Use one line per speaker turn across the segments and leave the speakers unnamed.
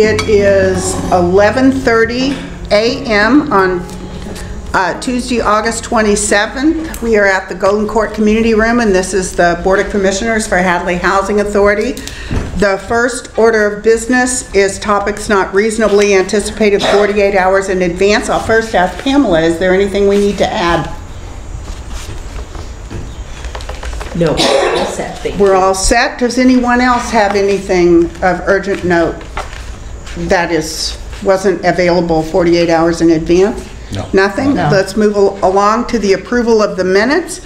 It is 11:30 a.m. on uh, Tuesday, August 27th. We are at the Golden Court Community Room, and this is the Board of Commissioners for Hadley Housing Authority. The first order of business is topics not reasonably anticipated 48 hours in advance. I'll first ask Pamela, is there anything we need to add?
No, all set.
We're all set. Does anyone else have anything of urgent note that is, wasn't available 48 hours in advance?
No.
Nothing?
No.
Let's move al- along to the approval of the minutes.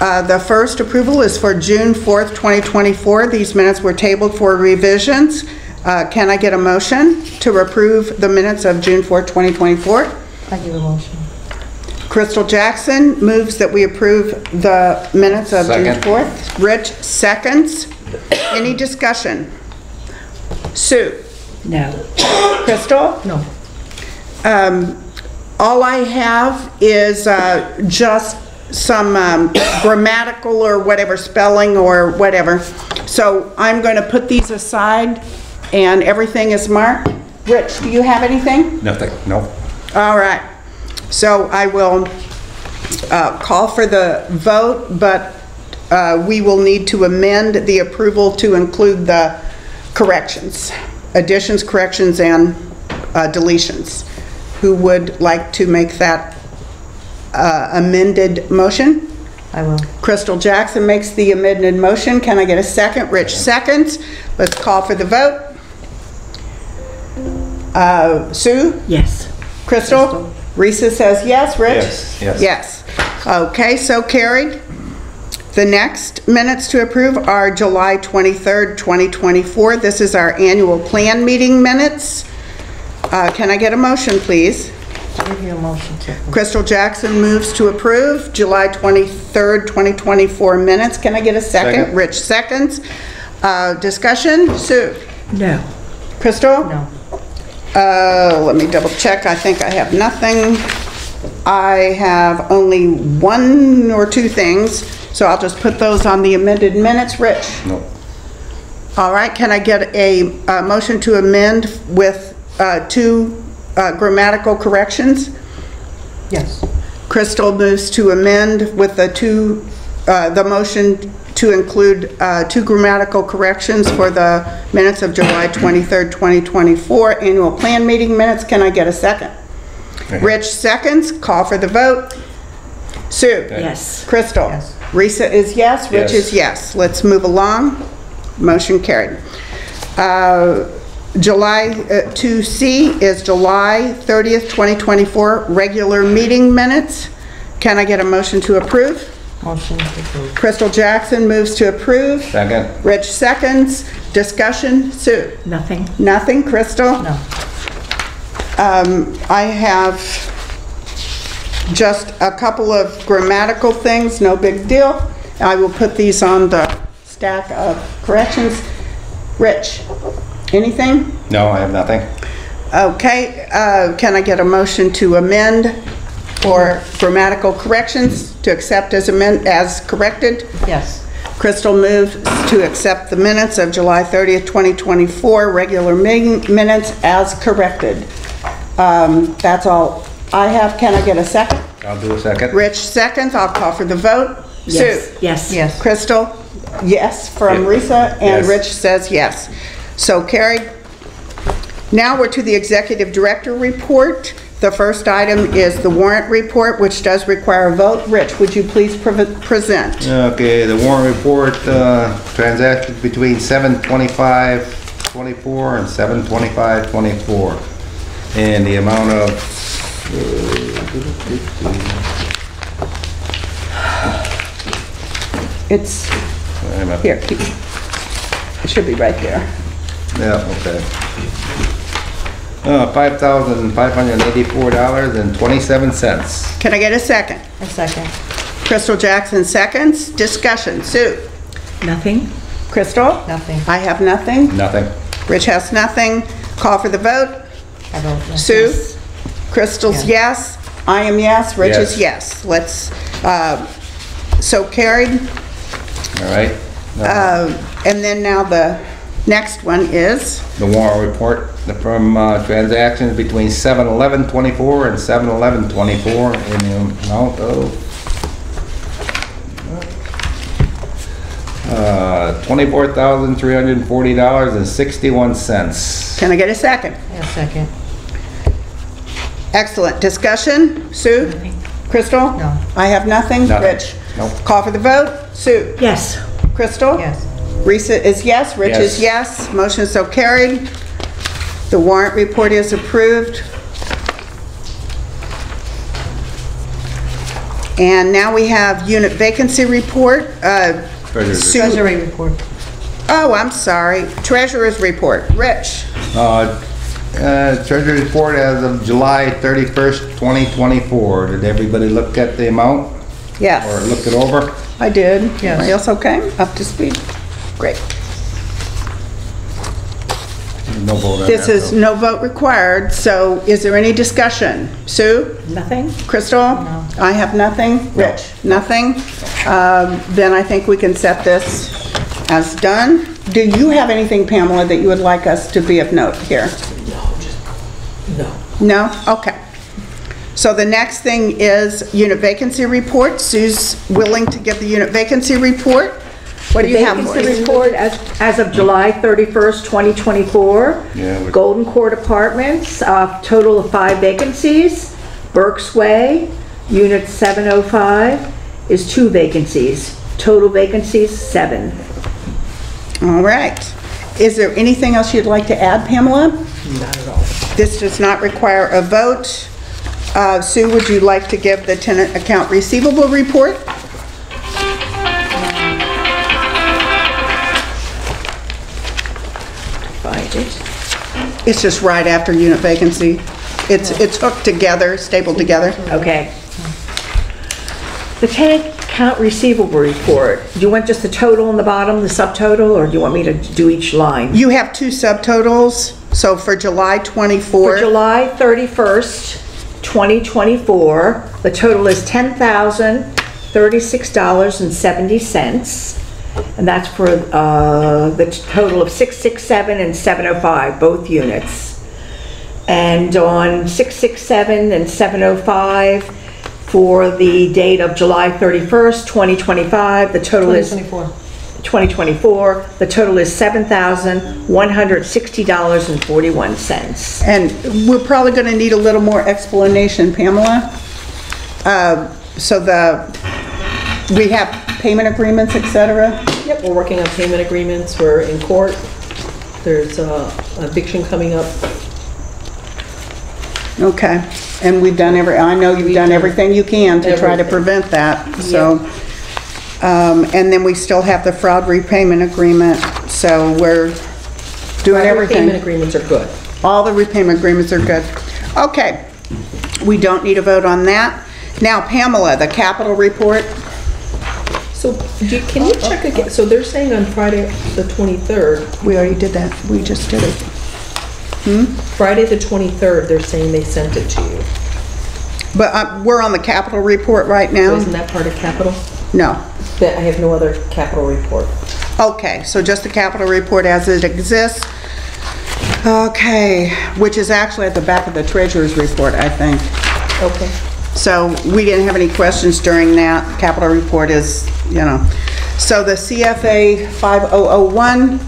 Uh, The first approval is for June 4th, 2024. These minutes were tabled for revisions. Uh, Can I get a motion to approve the minutes of June 4th, 2024?
I give a motion.
Crystal Jackson moves that we approve the minutes of June
Second.
4th. Rich seconds. Any discussion? Sue?
No.
Crystal?
No.
All I have is uh, just some um, grammatical or whatever, spelling or whatever. So I'm going to put these aside, and everything is marked. Rich, do you have anything?
Nothing, no.
All right. So I will uh, call for the vote, but uh, we will need to amend the approval to include the corrections, additions, corrections, and uh, deletions. Who would like to make that uh, amended motion?
I will.
Crystal Jackson makes the amended motion. Can I get a second? Rich seconds. Let's call for the vote. Uh, Sue?
Yes.
Crystal? Risa says yes, Rich?
Yes, yes.
Yes. Okay, so carried. The next minutes to approve are July 23rd, 2024. This is our annual plan meeting minutes. Uh, Can I get a motion, please?
Give you a motion to.
Crystal Jackson moves to approve July 23rd, 2024 minutes. Can I get a second?
Second.
Rich seconds. Uh, Discussion? Sue?
No.
Crystal?
No.
Uh, let me double check, I think I have nothing. I have only one or two things, so I'll just put those on the amended minutes. Rich?
No.
All right, can I get a, uh motion to amend with, uh, two uh, grammatical corrections?
Yes.
Crystal moves to amend with the two, uh, the motion to include uh, two grammatical corrections for the minutes of July 23rd, 2024, annual plan meeting minutes. Can I get a second? Rich seconds, call for the vote. Sue?
Yes.
Crystal?
Yes.
Risa is yes, Rich
Yes.
is yes. Let's move along. Motion carried. Uh, July, uh, 2C is July 30th, 2024, regular meeting minutes. Can I get a motion to approve?
Motion to approve.
Crystal Jackson moves to approve.
Second?
Rich seconds. Discussion, Sue?
Nothing?
Nothing, Crystal?
No.
Um, I have just a couple of grammatical things, no big deal. I will put these on the stack of corrections. Rich, anything?
No, I have nothing.
Okay, uh, can I get a motion to amend for grammatical corrections to accept as amend, as corrected?
Yes.
Crystal moves to accept the minutes of July 30th, 2024, regular meeting minutes as corrected. Um, That's all I have. Can I get a second?
I'll do a second.
Rich seconds. I'll call for the vote.
Yes.
Sue?
Yes. Yes.
Crystal? Yes from
Yeah.
Risa, and
Yes.
Rich says yes. So carried. Now we're to the executive director report. The first item is the warrant report, which does require a vote. Rich, would you please pre- present?
Okay, the warrant report, uh, transactions between seven twenty-five twenty-four and seven twenty-five twenty-four. And the amount of,
It's
wait a minute.
Here, keep, it should be right there.
Yeah, okay. Uh, five thousand five hundred and eighty-four dollars and twenty-seven cents.
Can I get a second?
A second.
Crystal Jackson seconds. Discussion. Sue?
Nothing?
Crystal?
Nothing.
I have nothing.
Nothing.
Rich has nothing. Call for the vote.
I vote yes.
Sue?
Yes.
Crystal's yes. I am yes. Rich is
Yes.
yes. Let's, uh, so carried.
All right?
Uh, And then now the next one is,
The warrant report, from uh, transactions between 7/11/24 and 7/11/24 in the amount of uh, $24,340.61.
Can I get a second?
Yeah, second.
Excellent. Discussion? Sue? Crystal?
No.
I have nothing.
Nothing.
Rich?
Nope.
Call for the vote. Sue?
Yes.
Crystal?
Yes.
Risa is yes, Rich is yes, motion is so carried. The warrant report is approved. And now we have unit vacancy report. Uh,
Treasurer's
Sue-
Treasury report.
Oh, I'm sorry, treasurer's report. Rich?
Uh, uh, Treasury report as of July 31st, 2024. Did everybody look at the amount Yeah.
or
look it over?
I did.
Yes.
Everybody else okay? Up to speed? Great.
No vote on
This
that,
is
though.
no vote required, so is there any discussion? Sue?
Nothing?
Crystal?
No.
I have nothing. Rich? Nothing? Um, Then I think we can set this as done. Do you have anything, Pamela, that you would like us to be of note here?
No.
No? Okay. So the next thing is unit vacancy report. Sue's willing to give the unit vacancy report. What do you have for
Vacancy report as, as of July 31st, 2024.
Yeah,
Golden Court Apartments, uh, total of five vacancies. Burke's Way, Unit 705, is two vacancies. Total vacancies, seven.
All right. Is there anything else you'd like to add, Pamela?
Not at all.
This does not require a vote. Uh, Sue, would you like to give the tenant account receivable report?
Find it.
It's just right after unit vacancy. It's, it's hooked together, stapled together.
Okay. The tenant account receivable report, do you want just the total on the bottom, the subtotal, or do you want me to do each line?
You have two subtotals, so for July 24.
For July 31st, 2024, the total is $10,036.70. And that's for uh, the total of 667 and 705, both units. And on 667 and 705, for the date of July 31st, 2025, the total is...
2024.
2024, the total is $7,160.41.
And we're probably going to need a little more explanation, Pamela. Uh, So the, we have payment agreements, et cetera?
Yep, we're working on payment agreements, we're in court, there's uh, eviction coming up.
Okay, and we've done every, I know you've done everything you can to try to
Everything.
prevent that, so. Um, and then we still have the fraud repayment agreement, so we're doing everything.
Payment agreements are good.
All the repayment agreements are good. Okay, we don't need a vote on that. Now Pamela, the capital report,
So, do you- can you check again, so they're saying on Friday, the 23rd,
we already did that, we just did it.
Friday, the 23rd, they're saying they sent it to you.
But uh, we're on the capital report right
So
now?
isn't that part of capital?
No.
That, I have no other capital report.
Okay, so just the capital report as it exists. Okay, which is actually at the back of the treasurer's report, I think.
Okay.
So we didn't have any questions during that. Capital report is, you know. So the CFA 5001,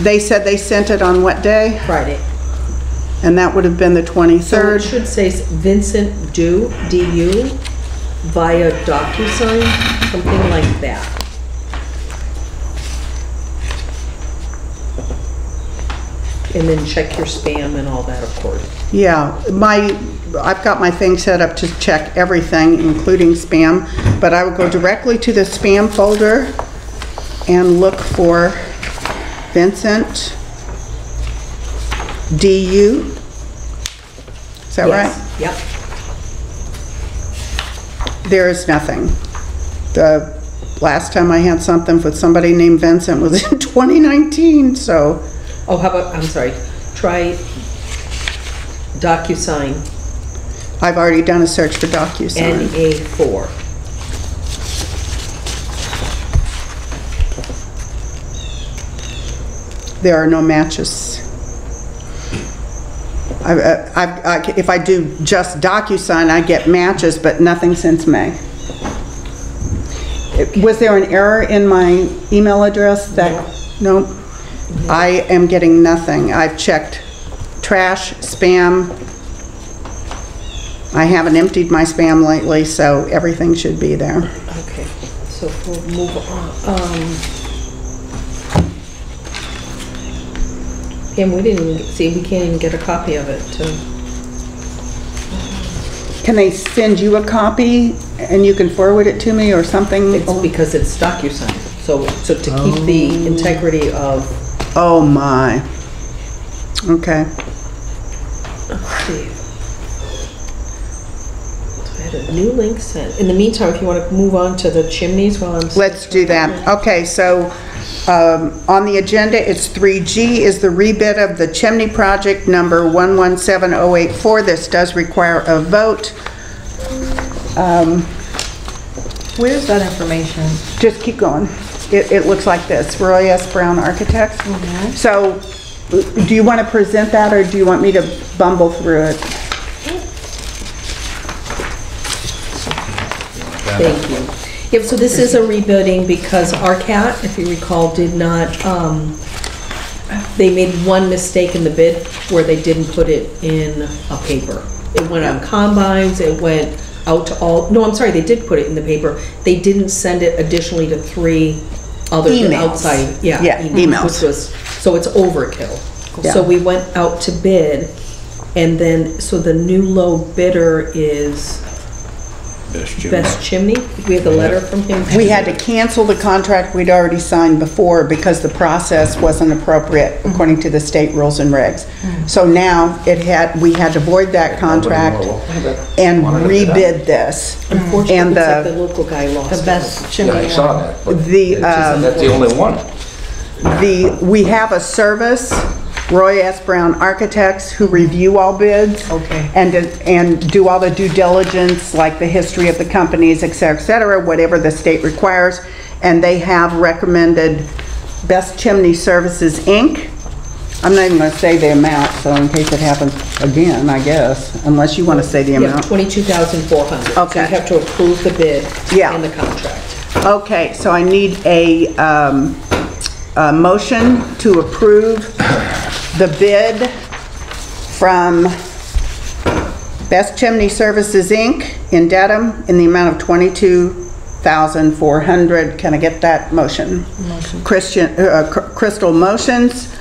they said they sent it on what day?
Friday.
And that would have been the 23rd.
So it
23rd.
should say Vincent Du, D-U, via DocuSign, something like that. And then check your spam and all that, of course.
Yeah, my, I've got my thing set up to check everything, including spam, but I would go directly to the spam folder and look for Vincent DU. Is that right?
Yes. Yep.
There is nothing. The last time I had something with somebody named Vincent was in 2019, so,
Oh, how about, I'm sorry, try DocuSign,
I've already done a search for DocuSign.
NA4.
There are no matches. I, I, I- if I do just DocuSign, I get matches, but nothing since May. Was there an error in my email address that, no? I am getting nothing. I've checked trash, spam. I haven't emptied my spam lately, so everything should be there.
Okay, so we'll move on. Um, Pam, we didn't even, see, we can't even get a copy of it to,
Can they send you a copy and you can forward it to me or something?
it's because it's DocuSign. So, so to keep the oh. integrity of,
Oh, my. Okay.
let's see. So I had a new link sent. In the meantime, if you want to move on to the chimneys while I'm.
Let's do that. Okay, so um, on the agenda, it's 3G is the rebid of the chimney project number 117084. This does require a vote.
Where's that information?
Just keep going. It, it looks like this, Roy S. Brown Architects. So, do you want to present that, or do you want me to bumble through it?
Thank you. Yep, so this is a rebuilding because ARCAT, if you recall, did not, um, they made one mistake in the bid where they didn't put it in a paper. It went on COMMBUYS, it went out to all, no, I'm sorry, they did put it in the paper. They didn't send it additionally to three other
Emails.
outside, yeah.
Yeah, emails.
Which was, so it's overkill.
Yeah.
So we went out to bid and then, so the new low bidder is Best Chimney? We have the letter from him?
We had to cancel the contract we'd already signed before because the process wasn't appropriate according to the state rules and regs. So now it had, we had to void that contract and rebid this.
Unfortunately,
And
it's like
the-
the local guy lost.
The best chimney
Yeah, I saw that. but
The,
it's just-
um,
That's the only one.
The, we have a service, Roy S. Brown Architects, who review all bids.
Okay.
And, and do all the due diligence, like the history of the companies, et cetera, et cetera, whatever the state requires. And they have recommended Best Chimney Services, Inc. I'm not even gonna say the amount, so in case it happens again, I guess, unless you wanna say the
Yeah,
amount.
twenty-two thousand four hundred. So
Okay.
you have to approve the bid
Yeah.
and the contract.
Okay, so I need a, um, a motion to approve the bid from Best Chimney Services, Inc. in Dedham in the amount of twenty-two thousand four hundred. Can I get that motion? Motion. Christian, uh, Crystal motions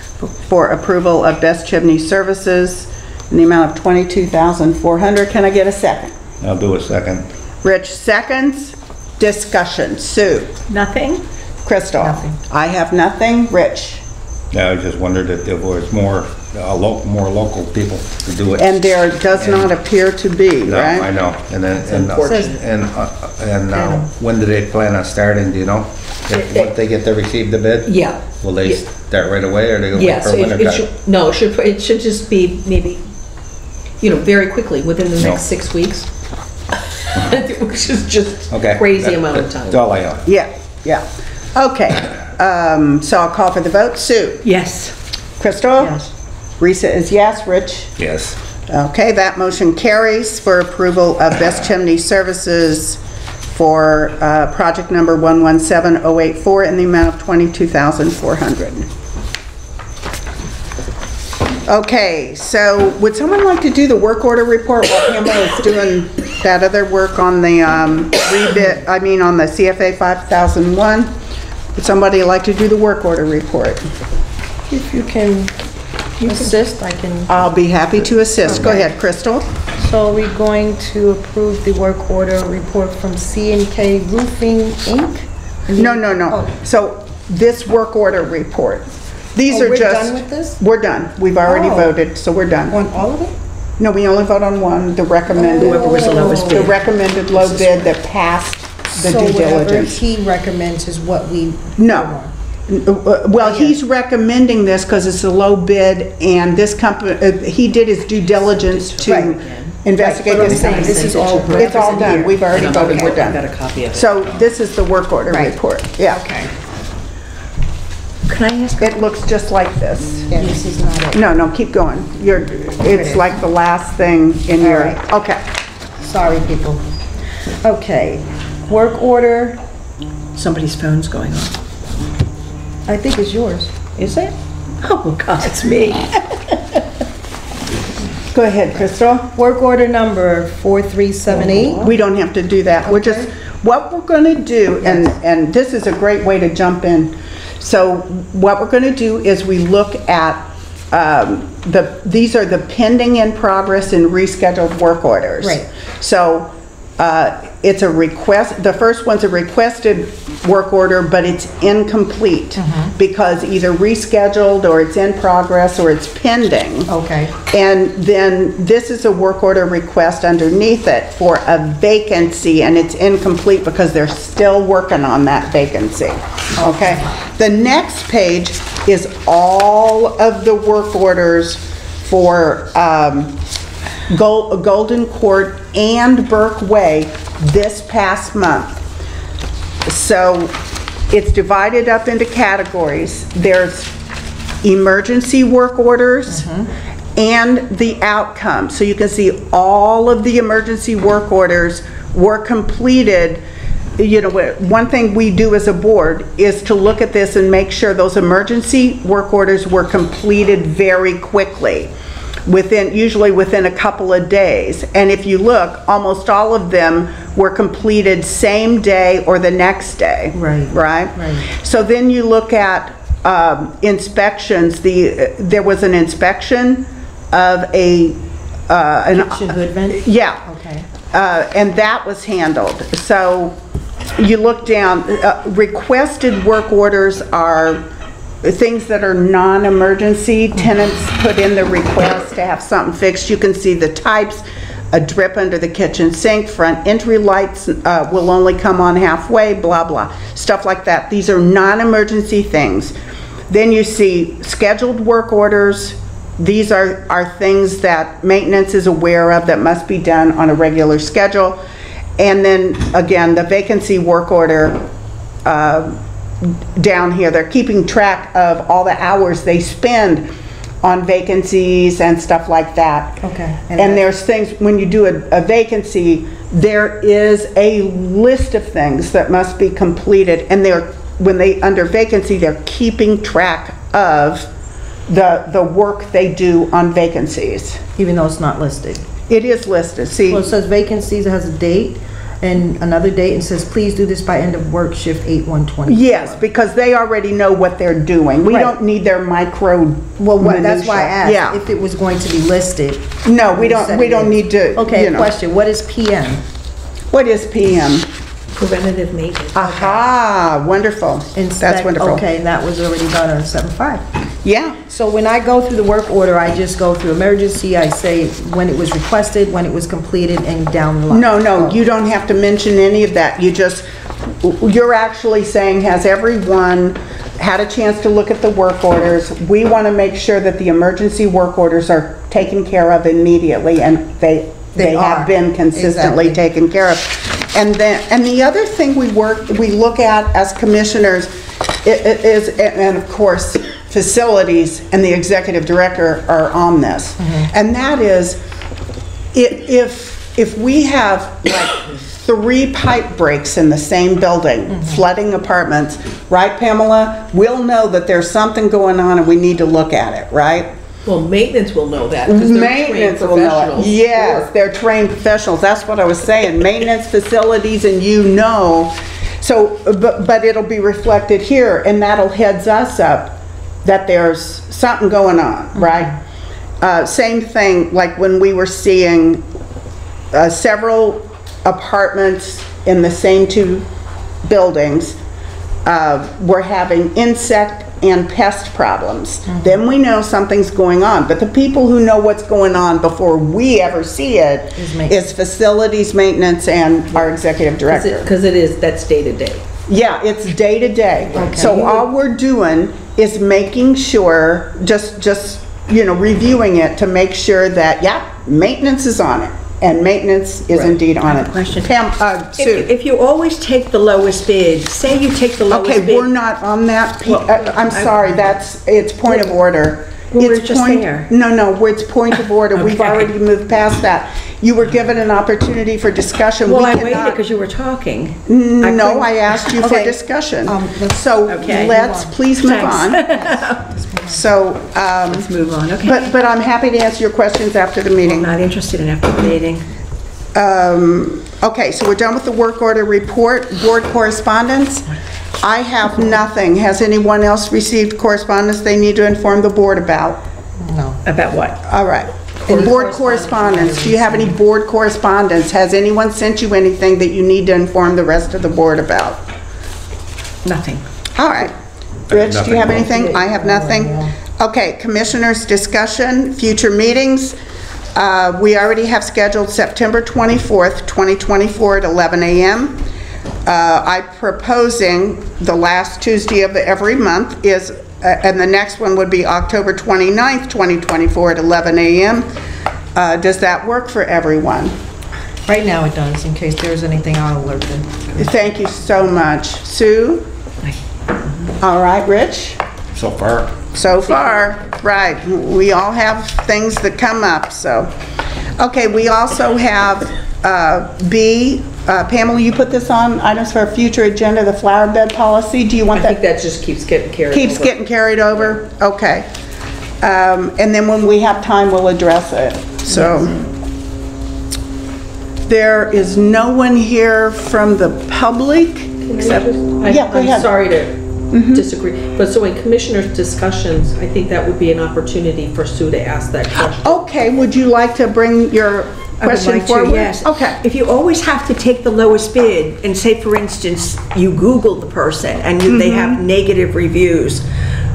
for approval of Best Chimney Services in the amount of twenty-two thousand four hundred. Can I get a second?
I'll do a second.
Rich seconds. Discussion. Sue?
Nothing?
Crystal?
Nothing.
I have nothing. Rich?
Yeah, I just wondered if there was more, uh, local, more local people to do it.
And there does not appear to be,
No,
right?
I know, and then, and, uh,
unfortunate.
and, uh, and now, when do they plan on starting, do you know? If, once they get to receive the bid?
Yeah.
Will they
Yeah.
start right away, or they gonna wait
Yes,
for
it,
winter
it
time?
should, no, it should, it should just be maybe, you know, very quickly, within the
No.
next six weeks. Which is just
Okay.
crazy
that-
amount of
That's
time.
all I have.
Yeah, yeah. Okay, um, so I'll call for the vote. Sue?
Yes.
Crystal?
Yes.
Risa is yes. Rich?
Yes.
Okay, that motion carries for approval of Best Chimney Services for uh, project number 117084 in the amount of 22400 Okay, so would someone like to do the work order report while Pamela is doing that other work on the um, rebid, I mean, on the CFA 5001? Would somebody like to do the work order report?
If you can assist, I can.
I'll be happy to assist. Go ahead, Crystal.
So we're going to approve the work order report from C and K Roofing, Inc.?
No, no, no. Oh. So this work order report, these
Oh,
are
we're
just...
done with this?
We're done. We've already
Oh.
voted, so we're done.
On all of it?
No, we only vote on one, the recommended.
Whoever was the lowest
The recommended low bid that passed the
So
due
whatever
diligence.
he recommends is what we.
No. Uh, Well, he's recommending this because it's a low bid and this company, he did his due diligence to investigate
But I'm
this.
saying this is all.
It's all done. We've already
And I'm
voted, we're
I've got a copy of it.
So this is the work order
Right.
report, yeah.
Okay.
can I ask?
It looks just like this.
Yeah, this is not it.
No, no, keep going. You're, it's like the last thing in
All
your,
right.
okay.
Sorry, people. Okay, work order,
Somebody's phone's going off.
I think it's yours.
Is it? Oh, God, it's me.
Go ahead, Crystal.
Work order number 4378.
We don't have to do that. We're just, what we're gonna do, and, and this is a great way to jump in. So what we're gonna do is we look at, um, the, these are the pending in progress and rescheduled work orders.
Right.
So, uh, it's a request, the first one's a requested work order, but it's incomplete because either rescheduled, or it's in progress, or it's pending.
Okay.
And then this is a work order request underneath it for a vacancy, and it's incomplete because they're still working on that vacancy. Okay? The next page is all of the work orders for um, Gol- Golden Court and Burke Way this past month. So it's divided up into categories. There's emergency work orders mm-hmm. and the outcome. So you can see all of the emergency work orders were completed. You know, what- one thing we do as a board is to look at this and make sure those emergency work orders were completed very quickly within, usually within a couple of days. And if you look, almost all of them were completed same day or the next day.
Right.
Right?
Right.
So then you look at um, inspections, the, there was an inspection of a, uh, an...
Kitchen hood?
Yeah.
Okay.
Uh, And that was handled. So you look down, uh, requested work orders are things that are non-emergency. Tenants put in the request to have something fixed. You can see the types, a drip under the kitchen sink, front entry lights uh, will only come on halfway, blah, blah, stuff like that. These are non-emergency things. Then you see scheduled work orders. These are, are things that maintenance is aware of that must be done on a regular schedule. And then, again, the vacancy work order, uh, down here, they're keeping track of all the hours they spend on vacancies and stuff like that.
Okay. And
And there's things, when you do a a vacancy, there is a list of things that must be completed, and they're, when they, under vacancy, they're keeping track of the, the work they do on vacancies.
Even though it's not listed.
It is listed, see?
Well, it says vacancies, it has a date and another date, and says, please do this by end of work shift 8/120.
Yes, because they already know what they're doing. We
Right.
don't need their micro
Well, what, that's why I
minutia.
asked if it was going to be listed.
No, we don't, we don't need to,
Okay,
you know.
question, what is PM?
What is PM?
Preventative maintenance.
Aha, wonderful. That's
Inspect-
wonderful.
Okay, and that was already done on 7/5.
Yeah,
So when I go through the work order, I just go through emergency, I say when it was requested, when it was completed, and down the line.
no, no, you don't have to mention any of that. You just, you're actually saying, has everyone had a chance to look at the work orders? We want to make sure that the emergency work orders are taken care of immediately, and they,
They
they have been consistently
Exactly.
taken care of. And then, and the other thing we work, we look at as commissioners is, and of course, facilities and the executive director are on this. Mm-hmm. And that is, if, if we have like three pipe breaks in the same building, mm-hmm. flooding apartments, right Pamela? We'll know that there's something going on and we need to look at it, right?
Well, maintenance will know that, because they're trained
Maintenance will know it.
professionals.
Yes, they're trained professionals, that's what I was saying, maintenance facilities and you know. So, but, but it'll be reflected here and that'll heads us up that there's something going on, right? Uh, same thing, like when we were seeing uh, several apartments in the same two buildings uh, were having insect and pest problems. Then we know something's going on. But the people who know what's going on before we ever see it
Is
is facilities maintenance and our executive director.
Because it is, that's day to day.
Yeah, it's day to day. So all we're doing is making sure, just, just, you know, reviewing it to make sure that, yeah, maintenance is on it. And maintenance is
Right.
indeed on it.
question.
Pam, uh,
If you-
Sue.
If you always take the lowest bid, say you take the lowest
Okay,
bid.
we're not on that, Pe-
Well,
uh, I'm
I-
sorry, that's, it's point of order.
Well, we're
It's
just
point-
there.
No, no, it's point of order. We've
Okay.
already moved past that. You were given an opportunity for discussion.
Well,
We
I waited because you were talking.
No,
couldn't-
I asked you for
Okay.
discussion.
Um, let's-
So
Okay.
let's, please move
Thanks.
on. So, um,
Let's move on, okay?
but, but I'm happy to answer your questions after the
I'm
meeting.
not interested in after the meeting.
Um, Okay, so we're done with the work order report. Board correspondence? I have nothing. Has anyone else received correspondence they need to inform the board about?
No.
About what?
All right. And board correspondence, do you have any board correspondence? Has anyone sent you anything that you need to inform the rest of the board about?
Nothing.
All right. Rich, do you have anything? I have nothing. Okay, commissioners' discussion, future meetings. Uh, We already have scheduled September 24th, 2024 at 11 a.m. Uh, I'm proposing the last Tuesday of every month is, uh, and the next one would be October 29th, 2024 at 11 a.m. Uh, Does that work for everyone?
Right now it does, in case there's anything I'll alert them.
Thank you so much. Sue? All right, Rich?
So far,
So far, right, we all have things that come up, so. Okay, we also have uh, B, uh, Pamela, you put this on items for a future agenda, the flower bed policy, do you want that?
I
want
think
that?
that just keeps getting carried
Keeps
over.
getting carried over? Okay. Um, And then when we have time, we'll address it, so. There is no one here from the public, except,
I-
yeah, go
I'm
ahead.
sorry to disagree, but so in commissioners' discussions, I think that would be an opportunity for Sue to ask that question.
Okay, would you like to bring your
I would
question
like to,
forward?
yes.
Okay.
If you always have to take the lowest bid, and say, for instance, you Google the person, and you- they have
Mm-hmm.
negative reviews,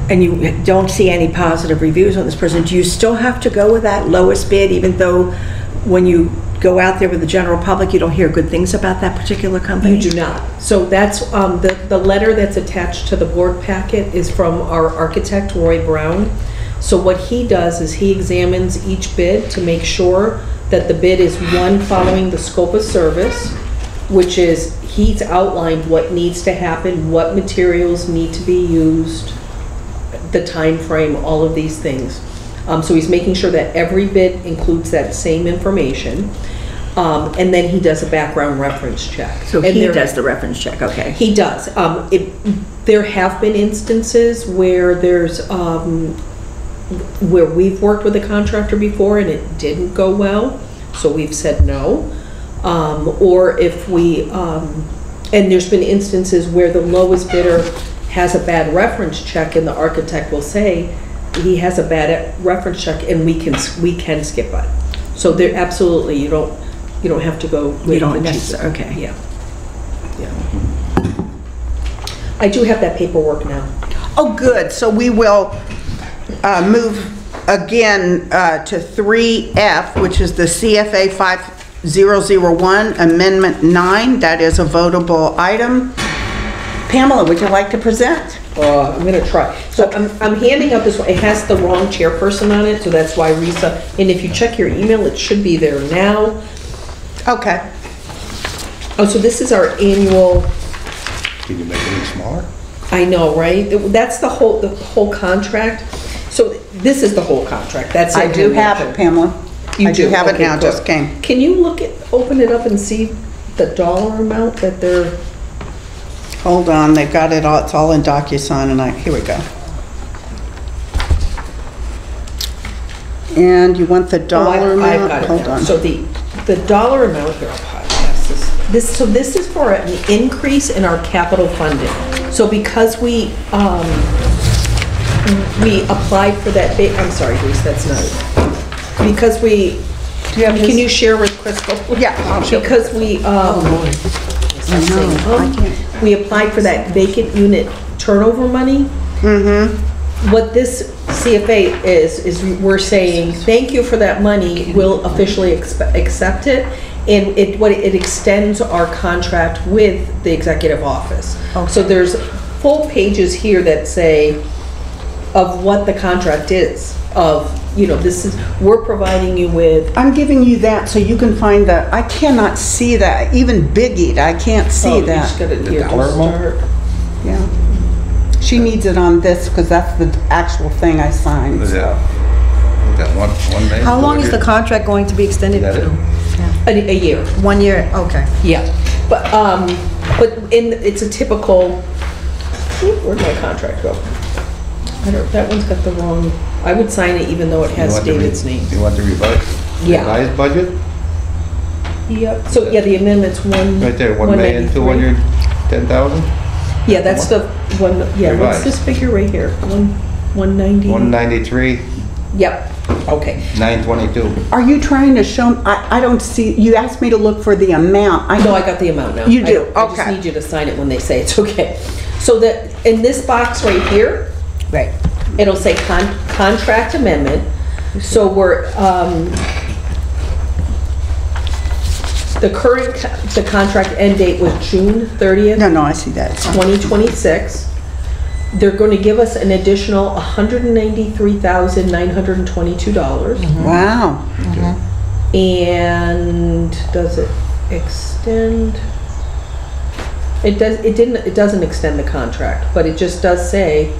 and you don't see any positive reviews on this person, do you still have to go with that lowest bid, even though when you go out there with the general public, you don't hear good things about that particular company?
You do not. So that's, um, the, the letter that's attached to the board packet is from our architect, Roy Brown. So what he does is he examines each bid to make sure that the bid is one, following the scope of service, which is, he's outlined what needs to happen, what materials need to be used, the time frame, all of these things. Um, so he's making sure that every bid includes that same information. Um, and then he does a background reference check.
So
And
he
there-
does the reference check, okay.
He does. Um, it, there have been instances where there's, um, where we've worked with a contractor before and it didn't go well, so we've said no. Um, or if we, um, and there's been instances where the lowest bidder has a bad reference check and the architect will say, he has a bad reference check and we can, we can skip it. So there, absolutely, you don't, you don't have to go with the
You don't
cheapest.
necessarily, okay.
Yeah. Yeah. I do have that paperwork now.
Oh, good, so we will uh, move again uh, to 3F, which is the CFA 5001, Amendment 9. That is a votable item. Pamela, would you like to present?
Uh, I'm gonna try. So I'm, I'm handing out this one, it has the wrong chairperson on it, so that's why Risa, and if you check your email, it should be there now.
Okay.
Oh, so this is our annual,
can you make it any smaller?
I know, right? That's the whole, the whole contract. So this is the whole contract, that's.
I do have it, Pamela.
You
I do have it
Okay,
now,
good.
just came.
Can you look at, open it up and see the dollar amount that they're,
Hold on, they've got it all, it's all in DocuSign, and I, here we go. And you want the
oh,
dollar
I-
amount?
I've got it
Hold
now.
on.
So the, the dollar amount here, I'll pass this, this, so this is for an increase in our capital funding. So because we, um, we applied for that big, I'm sorry, Bruce, that's not it. Because we,
Do you have
can
his-
you share with Crystal?
Yeah, I'll share.
Because we, um,
I know, I can't.
we applied for that vacant unit turnover money. Mm-hmm. What this CFA is, is we're saying, thank you for that money, we'll officially expe- accept it. And it, what, it extends our contract with the executive office. So there's full pages here that say of what the contract is, of you know, this is, we're providing you with,
I'm giving you that so you can find the, I cannot see that, even Biggie, I can't see
oh,
see
you just
that.
gotta,
The
here,
dollar
just
amount?
start.
Yeah. She needs it on this because that's the actual thing I signed.
Was that, one, one day?
How long is the contract going to be extended
Is that
to?
A, a year.
One year, okay.
Yeah, but, um, but in, it's a typical, where'd my contract go? I don't, that one's got the wrong, I would sign it even though it
You
has
want the re-
David's name.
You want the revised,
Yeah.
revised budget?
Yep, so, yeah, the amendment's one.
Right there, one million, two hundred, ten thousand?
Yeah, that's the one, yeah, what's
Revised.
this figure right here? One, one ninety?
One ninety-three,
Yep, okay.
nine twenty-two.
Are you trying to show, I, I don't see, you asked me to look for the amount. I
No, I got the amount now.
You
I
do,
don't- I just
okay.
need you to sign it when they say it's okay. So that, in this box right here,
Right.
It'll say con, contract amendment. So we're, um, the current, co- the contract end date was June thirtieth,
No, no, I see that.
2026. They're going to give us an additional $193,922.
Wow.
And does it extend? It does, it didn't, it doesn't extend the contract, but it just does say,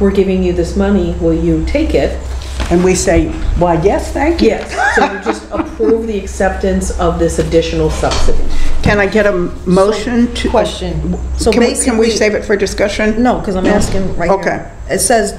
we're giving you this money, will you take it?
And we say, why, yes, thank you.
Yes. So you just approve the acceptance of this additional subsidy.
Can I get a motion to?
Question. So
Can we- Can we
basically-
save it for discussion?
No, because I'm
No?
asking right here.
Okay.
It says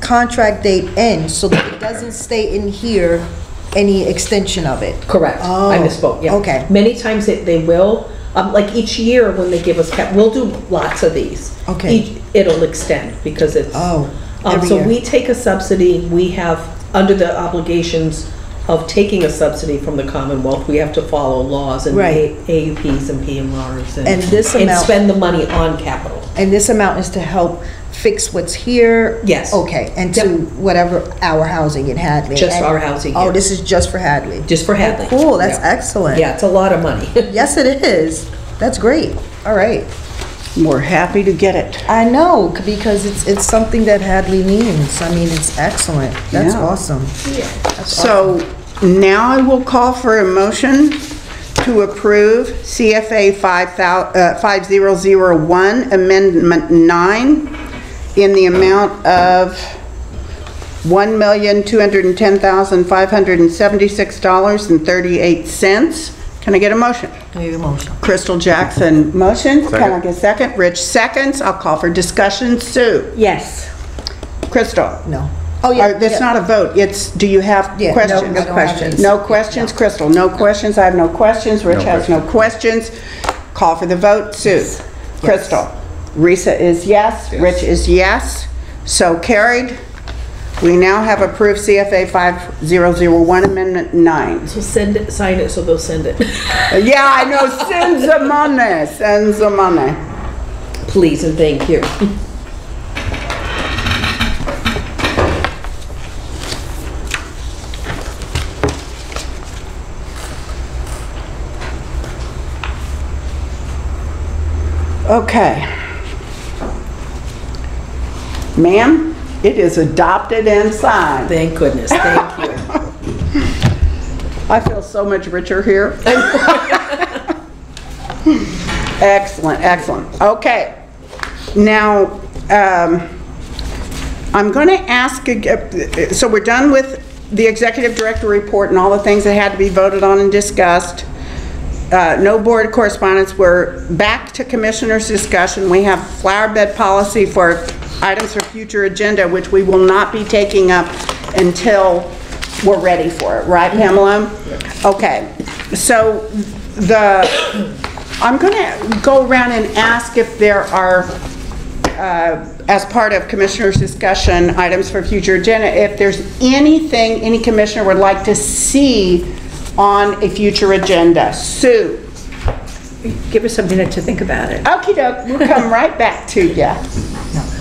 contract date ends, so that it doesn't stay in here any extension of it.
Correct. I
Oh,
misspoke, yeah.
okay.
Many times they, they will, um, like each year when they give us cap, we'll do lots of these.
Okay.
Each- It'll extend because it's.
Oh,
Um,
every
so
year.
we take a subsidy, we have, under the obligations of taking a subsidy from the Commonwealth, we have to follow laws and
Right.
A- AUPs and PMRs and.
And this
And
amount-
spend the money on capital.
And this amount is to help fix what's here?
Yes.
Okay, and to
Yep.
whatever our housing in Hadley?
Just
And-
our housing
Oh,
here.
this is just for Hadley?
Just for Hadley.
Cool, that's
Yeah.
excellent.
Yeah, it's a lot of money.
Yes, it is. That's great. All right.
We're happy to get it.
I know, c- because it's, it's something that Hadley needs. I mean, it's excellent. That's
Yeah.
awesome.
So now I will call for a motion to approve CFA 5000 uh, 5001, Amendment 9, in the amount of $1,210,576.38. Can I get a motion?
Need a motion.
Crystal Jackson, motion. Can I get a second? Rich, seconds. I'll call for discussion. Sue?
Yes.
Crystal?
No. Oh, yeah.
Uh, or, That's
yeah.
not a vote, it's, do you have
Yeah, no,
questions?
I don't have any.
No questions, Crystal, no questions, I have no questions, Rich
No
has no questions. Call for the vote, Sue. Crystal. Risa is yes,
Yes.
Rich is yes, so carried. We now have approved CFA 5001 Amendment 9.
So send it, sign it, so they'll send it.
Yeah, I know, send the money, send the money.
Please and thank you.
Okay. Ma'am, it is adopted and signed.
Thank goodness, thank you.
I feel so much richer here. Excellent, excellent. Okay. Now, um, I'm going to ask, so we're done with the executive director report and all the things that had to be voted on and discussed. Uh, No board correspondence. We're back to commissioners' discussion. We have flower bed policy for items for future agenda, which we will not be taking up until we're ready for it, right, Pamela? Okay, so the, I'm gonna go around and ask if there are, uh, as part of commissioners' discussion, items for future agenda, if there's anything any commissioner would like to see on a future agenda. Sue?
Give us a minute to think about it.
Okey doke, we'll come right back to you.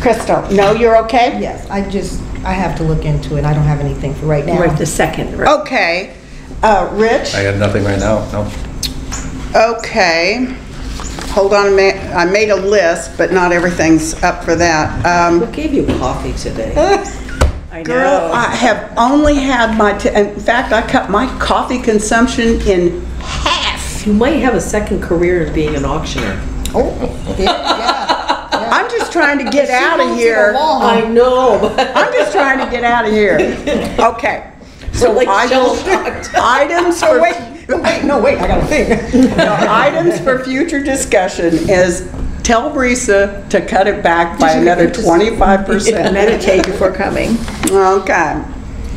Crystal, no, you're okay?
Yes, I just, I have to look into it. I don't have anything for right now.
Right the second, right?
Okay, uh, Rich?
I have nothing right now, no.
Okay, hold on a minute, I made a list, but not everything's up for that. Um,
What gave you coffee today?
I
Girl,
know.
I have only had my, t- in fact, I cut my coffee consumption in half.
You might have a second career in being an auctioneer.
Oh, yeah.
I'm just trying to get out of here.
I know,
I'm just trying to get out of here. Okay. So
like
items, items for,
wait, wait, no, wait, I gotta think.
no, items for future discussion is tell Brisa to cut it back by another 25%.
Meditate before coming.
Okay.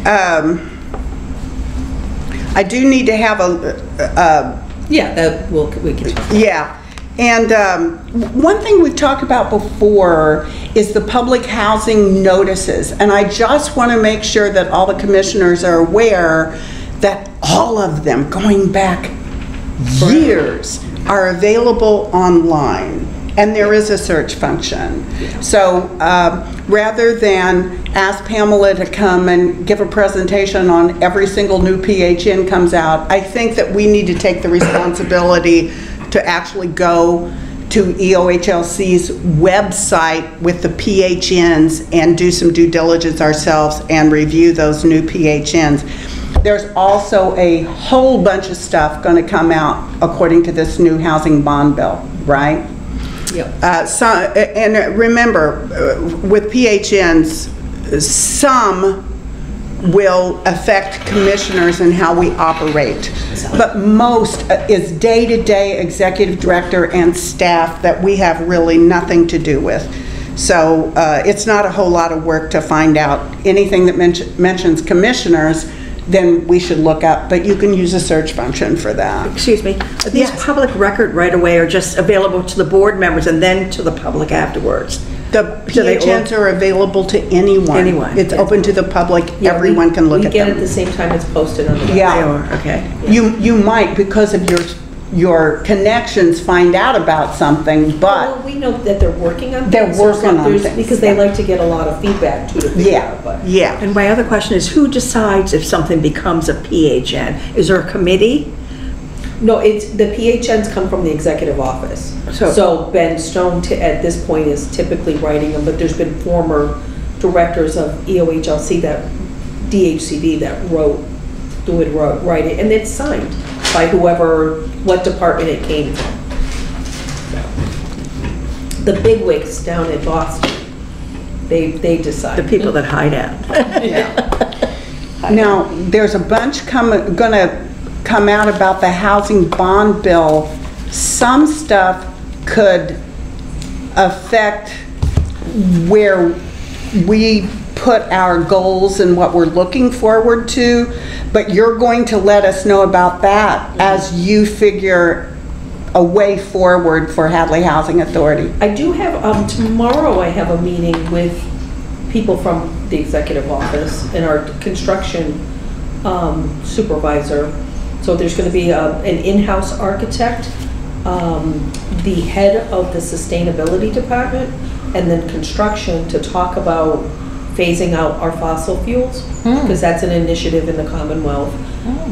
Um, I do need to have a, a,
yeah, that, will we can talk.
Yeah, and um, one thing we've talked about before is the public housing notices. And I just want to make sure that all the commissioners are aware that all of them, going back years, are available online. And there is a search function. So um, rather than ask Pamela to come and give a presentation on every single new PHN comes out, I think that we need to take the responsibility to actually go to EOHLC's website with the PHNs and do some due diligence ourselves and review those new PHNs. There's also a whole bunch of stuff going to come out according to this new housing bond bill, right?
Yep.
Uh, so, and remember, uh, with PHNs, some will affect commissioners and how we operate. But most uh, is day-to-day executive director and staff that we have really nothing to do with. So uh, it's not a whole lot of work to find out anything that mention- mentions commissioners, then we should look up, but you can use a search function for that.
Excuse me, are these
Yes.
public record right away or just available to the board members and then to the public afterwards?
The
Do they
PHNs are available to anyone.
Anyone,
It's
yeah.
open to the public,
Yeah, we-
everyone can look at
We get it the
them.
same time it's posted on the.
Yeah.
They are, okay.
You, you might, because of your, your connections, find out about something,
Well,
but,
we know that they're working on things.
They're
There's
working
some-
on
there's-
things,
Because they
yeah.
like to get a lot of feedback too to figure
yeah,
out, but.
yeah.
And my other question is, who decides if something becomes a PHN? Is there a committee?
No, it's, the PHNs come from the executive office.
So-
So Ben Stone ti- at this point is typically writing them, but there's been former directors of EOHLC that, DHCD that wrote, who would wrote- write it, and it's signed by whoever, what department it came from. The bigwigs down in Boston, they, they decide.
The people that hide out?
Now, there's a bunch coming, gonna come out about the housing bond bill. Some stuff could affect where we put our goals and what we're looking forward to, but you're going to let us know about that as you figure a way forward for Hadley Housing Authority.
I do have, um, tomorrow I have a meeting with people from the executive office and our construction, um, supervisor. So there's gonna be a, an in-house architect, um, the head of the sustainability department, and then construction to talk about phasing out our fossil fuels, because that's an initiative in the Commonwealth.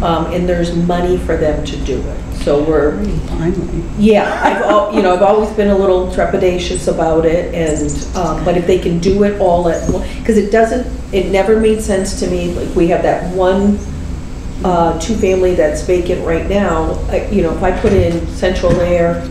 Um, and there's money for them to do it. So we're,
Finally.
yeah, I've, al- you know, I've always been a little trepidatious about it, and, um, but if they can do it all at, because it doesn't, it never made sense to me, like, we have that one, uh, two-family that's vacant right now, I- you know, if I put in central air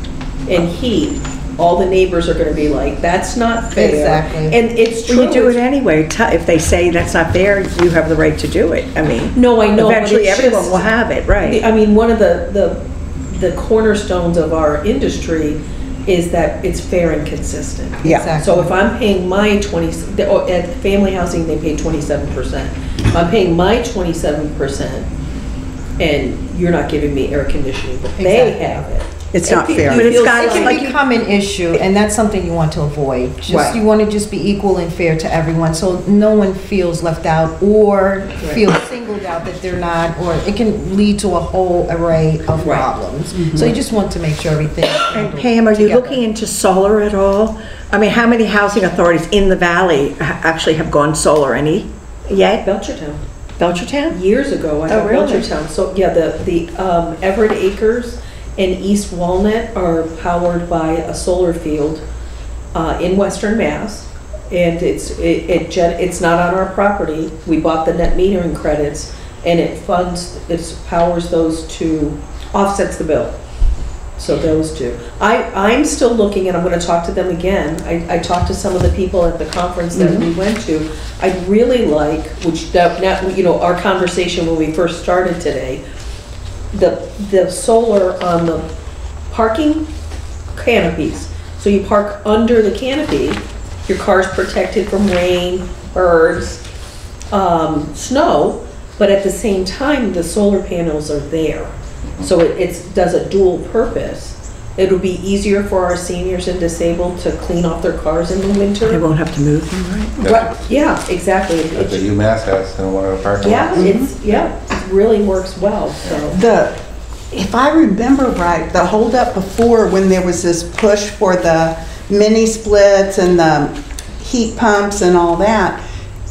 and heat, all the neighbors are gonna be like, that's not fair.
Exactly.
And it's true.
Well, you do it anyway. Tell- If they say that's not fair, you have the right to do it. I mean,
No, I know, but
eventually
it's
everyone
just-
will have it, right?
I mean, one of the, the, the cornerstones of our industry is that it's fair and consistent.
Yeah.
Exactly.
So if I'm paying my twenty, the- or at family housing, they pay twenty-seven percent. If I'm paying my twenty-seven percent, and you're not giving me air conditioning, but they have it.
It's not fair.
But it's
feel
got-
It
sorry-
can
like you-
become an issue, and that's something you want to avoid. Just,
Right.
you want to just be equal and fair to everyone, so no one feels left out or feels singled out that they're not, or it can lead to a whole array of
Right.
problems. So you just want to make sure everything.
And Pam, are you looking into solar at all? I mean, how many housing authorities in the valley ha- actually have gone solar? Any yet?
Belchertown.
Belchertown?
years ago, I
Oh,
thought
really?
Belchertown. So, yeah, the, the um, Everett Acres and East Walnut are powered by a solar field uh, in Western Mass. And it's, it, it gen- it's not on our property. We bought the net metering credits and it funds, it powers those two, offsets the bill. So those two. I, I'm still looking, and I'm gonna talk to them again. I, I talked to some of the people at the conference that we went to. I'd really like, which, that, now, you know, our conversation when we first started today, the, the solar on the parking canopies. So you park under the canopy, your car's protected from rain, birds, um, snow, but at the same time, the solar panels are there. So it, it's, does a dual purpose. It'll be easier for our seniors and disabled to clean off their cars in the winter.
They won't have to move them, right?
Right, yeah, exactly.
That the
It-
UMass has in one of the parking
Yeah,
lots.
it's, yeah, it really works well, so.
The, if I remember right, the holdup before, when there was this push for the mini splits and the heat pumps and all that,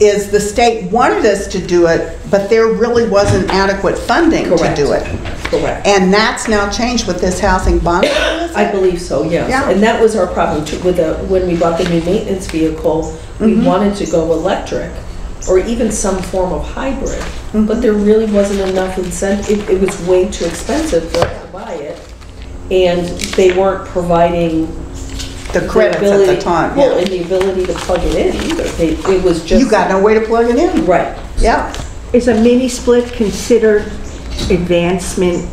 is the state wanted us to do it, but there really wasn't adequate funding to do it.
Correct.
And that's now changed with this housing bond.
I believe so, yes.
Yeah.
And that was our problem too, with the, when we bought the new maintenance vehicle, we
Mm-hmm.
wanted to go electric, or even some form of hybrid,
Mm-hmm.
but there really wasn't enough incentive, it, it was way too expensive for us to buy it. And they weren't providing.
The credits at the time,
Well,
yeah.
and the ability to plug it in either, they, it was just.
You got no way to plug it in.
Right.
Yeah.
Is a mini split considered advancement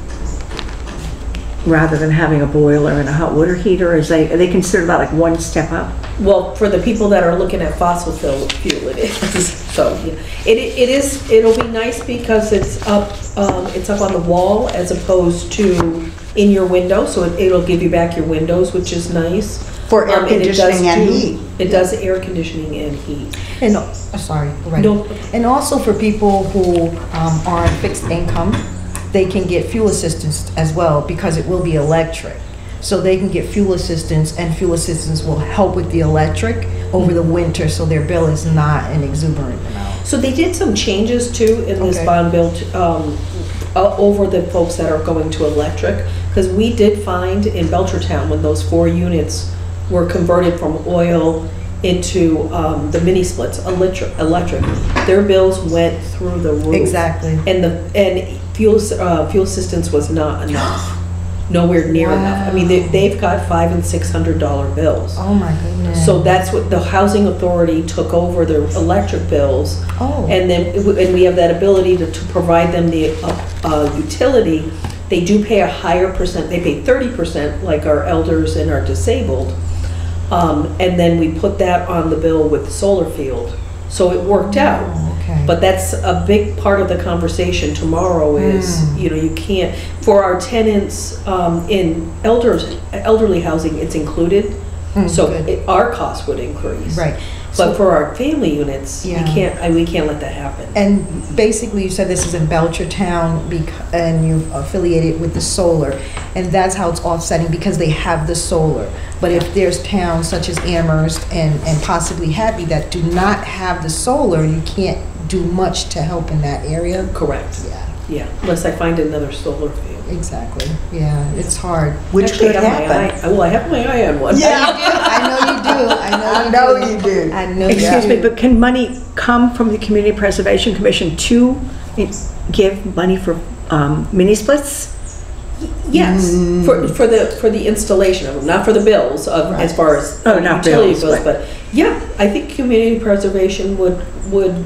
rather than having a boiler and a hot water heater? Is they, are they considered about like one step up?
Well, for the people that are looking at fossil fuel, fuel it is, so, yeah. It, it is, it'll be nice because it's up, um, it's up on the wall as opposed to in your window, so it- it'll give you back your windows, which is nice.
For air
Um, and it does
conditioning and
do-
heat.
It does air conditioning and heat.
And, uh, sorry, right.
No.
And also for people who um, are on fixed income, they can get fuel assistance as well because it will be electric. So they can get fuel assistance and fuel assistance will help with the electric over the winter so their bill is not an exuberant amount.
So they did some changes too in this
Okay.
bond bill, um, uh, over the folks that are going to electric. Because we did find in Belchertown, when those four units were converted from oil into, um, the mini splits, electric, electric, their bills went through the roof.
Exactly.
And the, and fuel, s- uh, fuel assistance was not enough, nowhere near enough. I mean, they, they've got five and six hundred dollar bills.
Oh, my goodness.
So that's what, the housing authority took over their electric bills.
Oh.
And then, and we have that ability to, to provide them the, uh, uh, utility. They do pay a higher percent, they pay thirty percent, like our elders and our disabled. Um, and then we put that on the bill with the solar field. So it worked out.
Okay.
But that's a big part of the conversation tomorrow is,
Hmm.
you know, you can't, for our tenants, um, in elders, elderly housing, it's included.
Mm,
So it- our costs would increase.
Right.
But for our family units, we
Yeah.
can't, I- we can't let that happen.
And basically, you said this is in Belchertown, and you've affiliated with the solar, and that's how it's offsetting, because they have the solar. But if there's towns such as Amherst and, and possibly Happy that do not have the solar, you can't do much to help in that area.
Correct.
Yeah,
Yeah, unless I find another solar field.
exactly, yeah, it's hard.
Which
Actually,
could
I have my
happen.
eye- Well, I have my eye on one.
I know you do, I know you do.
I know you do.
I know you do.
Excuse me, but can money come from the Community Preservation Commission to give money for um, mini splits?
Yes,
Mm.
for, for the, for the installation of them, not for the bills of, as far as.
Oh, not
utility
bills, but-
But, yeah, I think community preservation would, would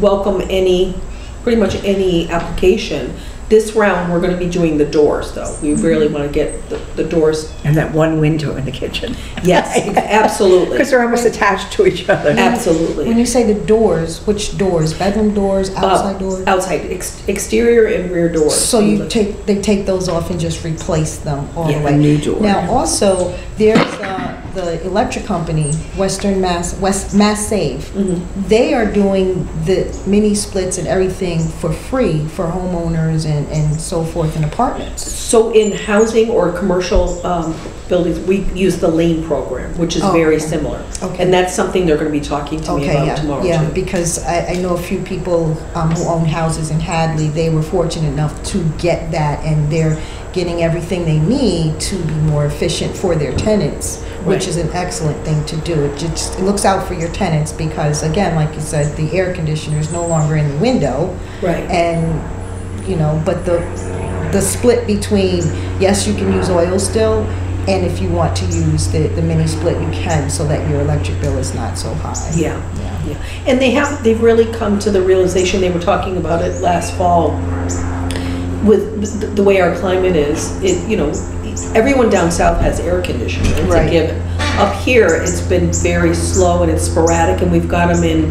welcome any, pretty much any application. This round, we're gonna be doing the doors, though. We
Mm-hmm.
really wanna get the, the doors,
And that one window in the kitchen?
yes, absolutely,
Because they're almost attached to each other.
Absolutely.
When you say the doors, which doors? Bedroom doors,
Uh,
outside doors?
Outside, ex- exterior and rear doors.
So you take, they take those off and just replace them all the
Yeah,
way?
a new door.
Now, also, there's uh, the electric company, Western Mass, West, Mass Save.
Mhm.
They are doing the mini splits and everything for free for homeowners and, and so forth in apartments.
So in housing or commercial um, buildings, we use the LEAN program, which is
Oh,
very
okay.
similar.
Okay.
And that's something they're gonna be talking to me
Okay,
about
yeah,
tomorrow
yeah,
too.
because I, I know a few people um, who own houses in Hadley, they were fortunate enough to get that, and they're getting everything they need to be more efficient for their tenants, which
Right.
is an excellent thing to do. It just, it looks out for your tenants because, again, like you said, the air conditioner is no longer in the window.
Right.
And, you know, but the, the split between, yes, you can use oil still, and if you want to use the, the mini split, you can, so that your electric bill is not so high.
Yeah,
Yeah.
yeah. And they have, they've really come to the realization, they were talking about it last fall, with the- way our climate is, it, you know, everyone down south has air conditioning, it's a given. Up here, it's been very slow and it's sporadic, and we've got them in,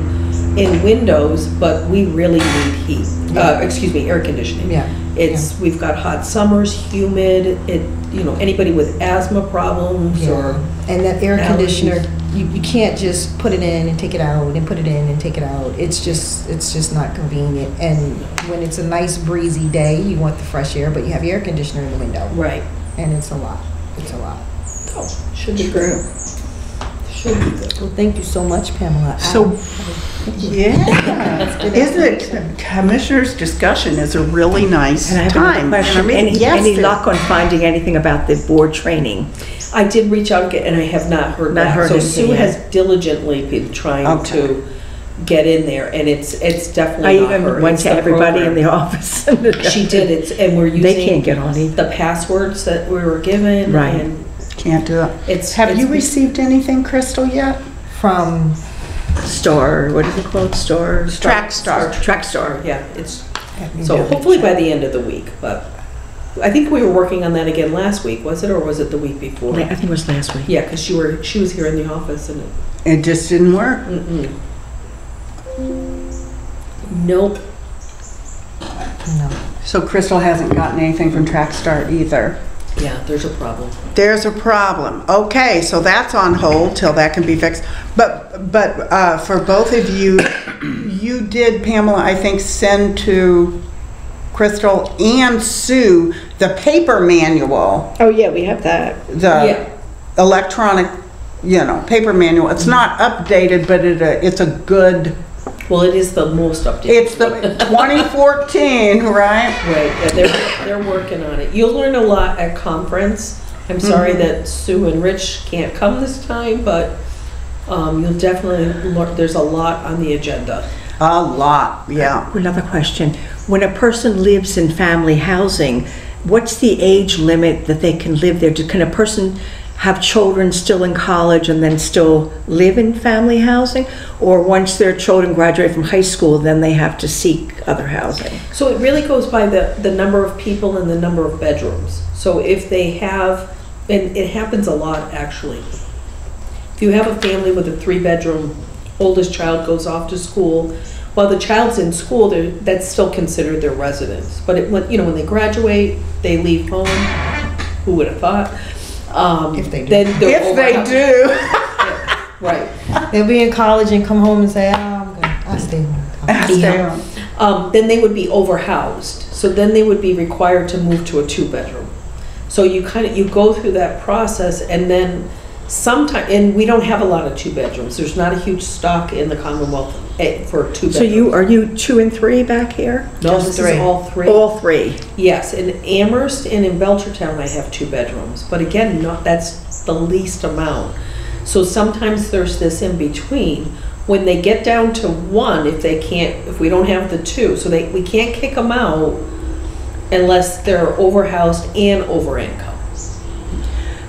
in windows, but we really need heat, uh, excuse me, air conditioning.
Yeah,
It's, we've got hot summers, humid, it, you know, anybody with asthma problems or,
And that air
allergies.
conditioner, you, you can't just put it in and take it out and put it in and take it out. It's just, it's just not convenient. And when it's a nice breezy day, you want the fresh air, but you have your air conditioner in the window.
right.
And it's a lot, it's a lot.
Oh, Should be good. Should be good.
Well, thank you so much, Pamela.
So-
Um,
Yeah, isn't it, commissioners' discussion is a really nice
And I have
time.
another question.
And
Any,
yes,
any luck on finding anything about the board training?
I did reach out and I have not heard
Not
back.
heard
So Sue
yet.
has diligently been trying
Okay.
to get in there, and it's, it's
I
definitely not her.
even went
It's
to
the
everybody in the office.
She did, it, and we're using.
They can't get on either.
the passwords that we were given,
Right.
and
Can't do it.
it's.
Have you
it's-
received anything, Crystal, yet?
From,
Store, what is it called? store?
Track Star.
Track Star.
Yeah, it's, so hopefully by the end of the week, but I think we were working on that again last week, was it, or was it the week before?
I think it was last week.
Yeah, because you were, she was here in the office, and it
It just didn't work.
Mm-mm. Nope.
no.
So Crystal hasn't gotten anything from Track Start either.
Yeah, there's a problem.
There's a problem. Okay, so that's on hold till that can be fixed. But, but uh, for both of you, you did, Pamela, I think, send to Crystal and Sue the paper manual,
Oh, yeah, we have that.
the
Yeah.
electronic, you know, paper manual. It's not updated, but it, uh, it's a good,
Well, it is the most updated.
it's the 2014, right?
Right, yeah, they're, they're working on it. You'll learn a lot at conference. I'm sorry that Sue and Rich can't come this time, but um, you'll definitely learn, there's a lot on the agenda.
A lot, yeah.
Another question. When a person lives in family housing, what's the age limit that they can live there? Do- Can a person have children still in college and then still live in family housing? Or once their children graduate from high school, then they have to seek other housing?
So it really goes by the, the number of people and the number of bedrooms. So if they have, and it happens a lot, actually. If you have a family with a three-bedroom, oldest child goes off to school, while the child's in school, that's still considered their residence. But it, when, you know, when they graduate, they leave home, who would have thought? Um,
If they do.
Then
If they do.
Right.
They'll be in college and come home and say, oh, I'm good, I'll stay home.
Stay on.
um, then they would be overhoused. So then they would be required to move to a two-bedroom. So you kind of, you go through that process and then sometimes, and we don't have a lot of two-bedrooms. There's not a huge stock in the Commonwealth eh, for two-bedrooms.
So you, are you two and three back here?
No,
Just
this
three.
is all three.
All three?
Yes, in Amherst and in Belchertown, I have two bedrooms, but again, not, that's the least amount. So sometimes there's this in between. When they get down to one, if they can't, if we don't have the two, so they, we can't kick them out unless they're overhoused and over income.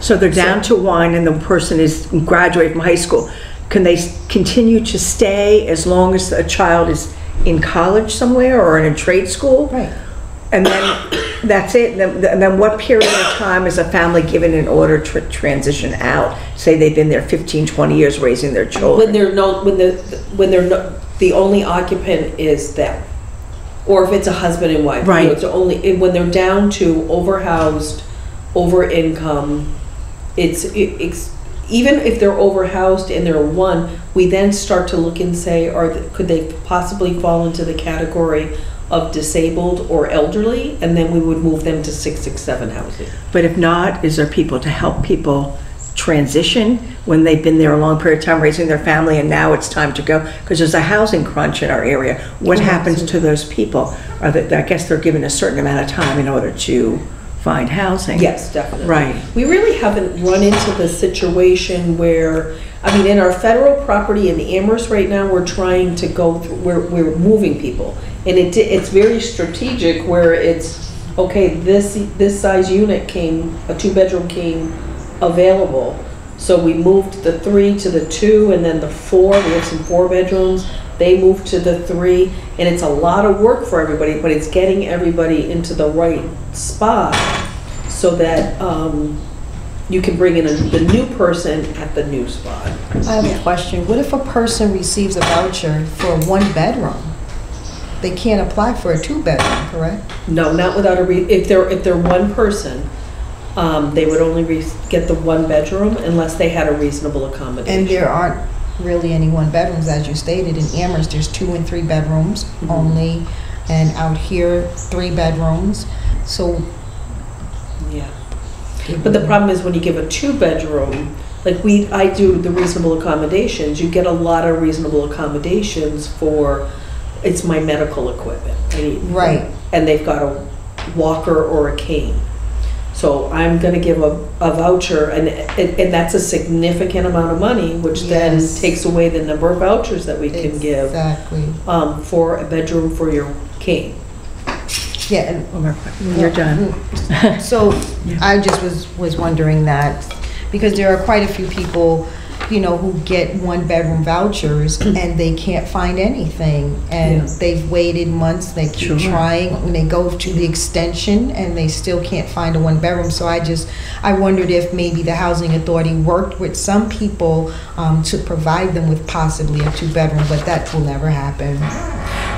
So they're down to one and the person is graduate from high school. Can they s- continue to stay as long as a child is in college somewhere or in a trade school?
Right.
And then that's it? And then, and then what period of time is a family given in order to transition out? Say they've been there 15, 20 years raising their
When
children.
they're no, when the, when they're no, the only occupant is them. Or if it's a husband and wife. you know,
Right.
It's only, and when they're down to overhoused, over income, it's, it- it's, even if they're overhoused and they're one, we then start to look and say, are, th- could they possibly fall into the category of disabled or elderly? And then we would move them to six, six, seven housing.
But if not, is there people to help people transition when they've been there a long period of time raising their family and now it's time to go? Because there's a housing crunch in our area. What happens to those people? Are they, I guess they're given a certain amount of time in order to find housing.
Yes, definitely.
Right.
We really haven't run into the situation where, I mean, in our federal property in Amherst right now, we're trying to go, through we're, we're moving people. And it, it's very strategic where it's, okay, this, this size unit came, a two-bedroom came available. So we moved the three to the two and then the four, we have some four bedrooms. They moved to the three, and it's a lot of work for everybody, but it's getting everybody into the right spot so that, um, you can bring in a- the new person at the new spot.
I have a question. What if a person receives a voucher for one bedroom? They can't apply for a two-bedroom, correct?
No, not without a re, if they're, if they're one person, um, they would only re, get the one bedroom unless they had a reasonable accommodation.
And there aren't really any one-bedrooms, as you stated. In Amherst, there's two and three bedrooms
Mm-hmm.
only, and out here, three bedrooms. So.
Yeah. But the problem is when you give a two-bedroom, like we, I do the reasonable accommodations, you get a lot of reasonable accommodations for, it's my medical equipment. I need-
Right.
And they've got a walker or a cane. So I'm gonna give a, a voucher, and, and and that's a significant amount of money, which then
Yes.
takes away the number of vouchers that we can give,
Exactly.
um, for a bedroom for your king.
Yeah, and
One more question. You're done.
So I just was, was wondering that, because there are quite a few people, you know, who get one-bedroom vouchers and they can't find anything. And
Yeah.
they've waited months, they keep
Sure.
trying, and they go to the extension and they still can't find a one-bedroom. So I just, I wondered if maybe the housing authority worked with some people um, to provide them with possibly a two-bedroom, but that will never happen.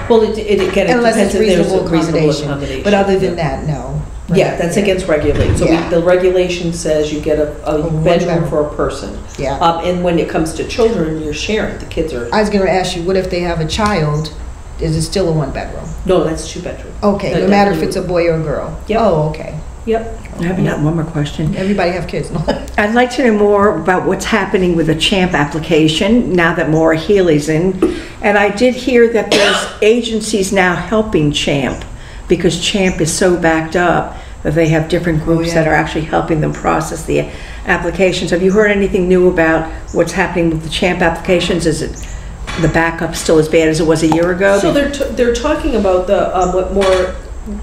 Well, it, it, again, it
Unless
depends
it's
if there's
reasonable
a reasonable
accommodation.
accommodation.
But other than
Yeah.
that, no.
Yeah, that's against regulate. So we-
Yeah.
the regulation says you get a, a
A one
bedroom
bedroom.
for a person.
Yeah.
Um, and when it comes to children, you're sharing, the kids are,
I was gonna ask you, what if they have a child? Is it still a one-bedroom?
no, that's two bedroom.
Okay, no
That-
matter if it's a boy or a girl?
Yep.
Oh, okay.
Yep.
I have got one more question.
Everybody have kids, no?
I'd like to know more about what's happening with the CHAMP application now that Maura Healey's in. And I did hear that there's agencies now helping CHAMP because CHAMP is so backed up that they have different groups that
yeah.
are actually helping them process the applications. Have you heard anything new about what's happening with the CHAMP applications? Is it, the backup still as bad as it was a year ago?
So they're, t- they're talking about the, um, what more,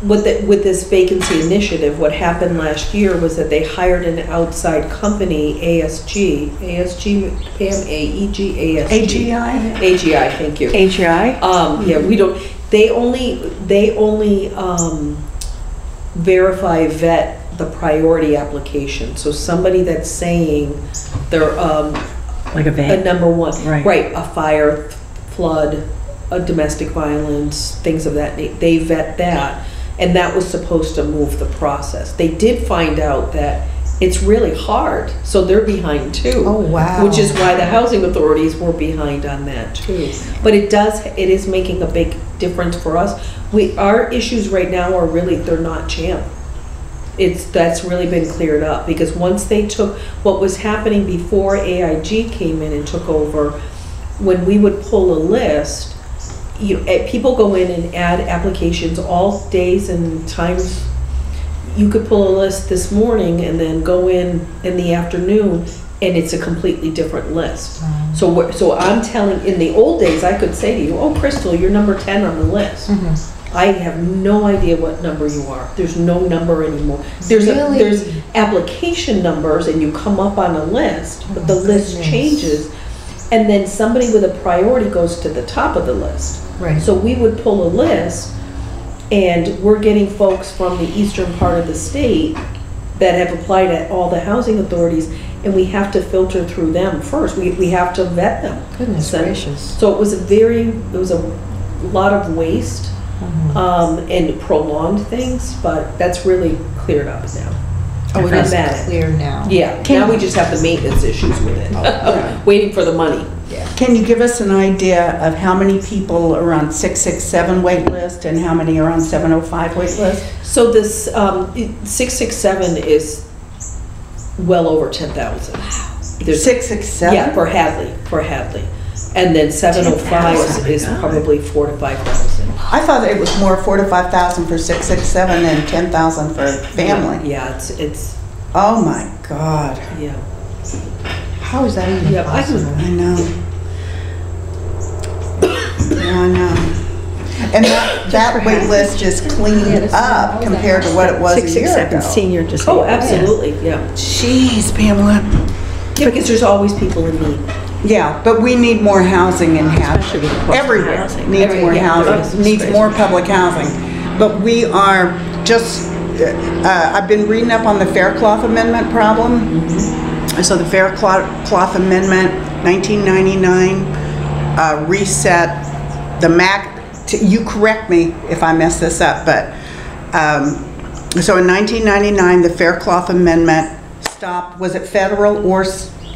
with the, with this vacancy initiative, what happened last year was that they hired an outside company, ASG, ASG, Pam, A-E-G, ASG.
AGI?
AGI, thank you.
AGI?
Um, yeah, we don't, they only, they only, um, verify, vet the priority application. So somebody that's saying they're, um,
Like a
a
van?
number one.
Right.
Right, a fire, flood, a domestic violence, things of that, na- they vet that. And that was supposed to move the process. They did find out that it's really hard, so they're behind too.
Oh, wow.
Which is why the housing authorities were behind on that too. But it does, it is making a big difference for us. We, our issues right now are really, they're not champ it's, that's really been cleared up, because once they took, what was happening before AIG came in and took over, when we would pull a list, you, eh, people go in and add applications all days and times. You could pull a list this morning and then go in in the afternoon, and it's a completely different list. So, we're- so I'm telling, in the old days, I could say to you, oh, Crystal, you're number ten on the list. Mm-hmm. I have no idea what number you are. There's no number anymore. There's, a- there's application numbers and you come up on a list, but the
Oh,
list changes. And then somebody with a priority goes to the top of the list.
Right.
So we would pull a list and we're getting folks from the eastern part of the state that have applied at all the housing authorities and we have to filter through them first. We, we have to vet them.
Goodness
So-
gracious.
So it was a very, it was a lot of waste,
Mm-hmm.
um, and prolonged things, but that's really cleared up now.
Oh, it is
mad at it.
clear now.
Yeah, now we just have the maintenance issues with it, waiting for the money.
Can you give us an idea of how many people are on 667 wait list and how many are on 705 wait list?
So this, um, six six seven is well over ten thousand. There's
667?
Yeah, for Hadley, for Hadley. And then seven oh five is, is probably four to five thousand.
I thought it was more four to 5,000 for 667 and 10,000 for family.
Yeah, it's, it's,
Oh my God,
yeah.
How is that even
Yeah,
possible?
I know. Yeah, I know. And that, that wait list just cleaned up compared to what it was a year
667
ago.
senior just.
Oh, absolutely, yeah.
Jeez, Pamela.
Yeah, because there's always people in need.
Yeah, but we need more housing in
Especially with the cost of
Everywhere
housing.
needs
Every-
more
yeah,
housing, needs
crazy.
more public housing. But we are just, uh, I've been reading up on the Faircloth Amendment problem. So the Faircloth Cloth Amendment, 1999, uh, reset the MAC, t- you correct me if I mess this up, but, um, so in 1999, the Faircloth Amendment stopped, was it federal or,